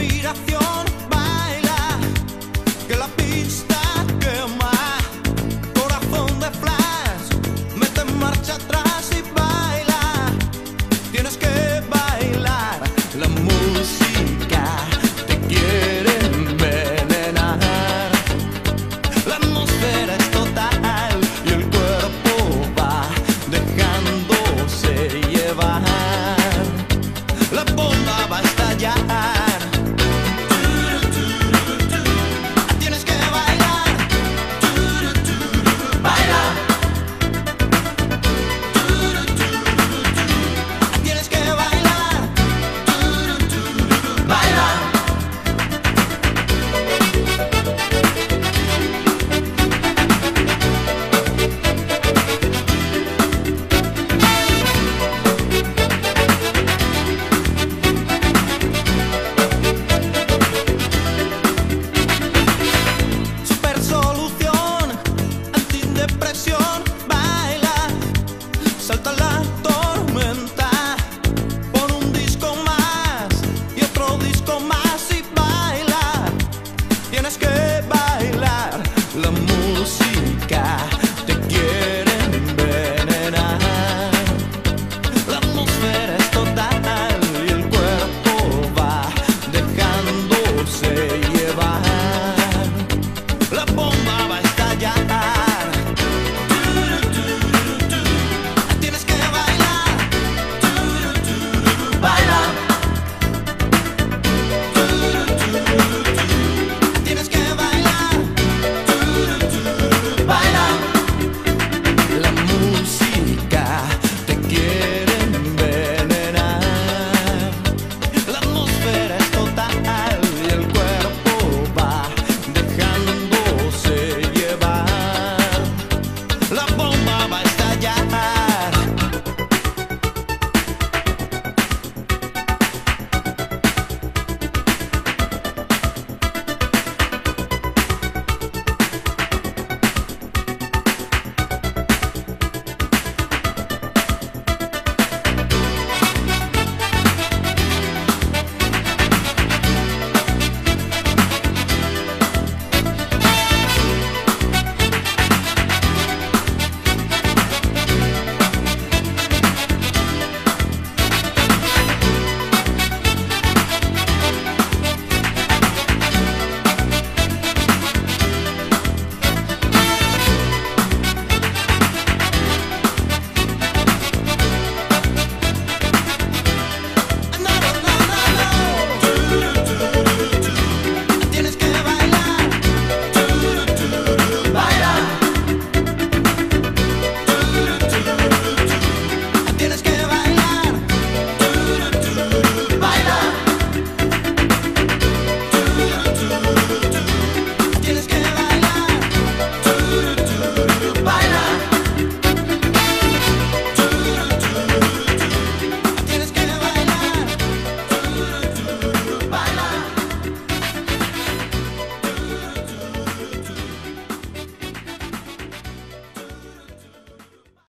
La inspiración baila, que la pista quema. Corazón de flash, mete marcha atrás y baila. Tienes que bailar, la música te quiere envenenar. La atmósfera es total y el cuerpo va dejándose.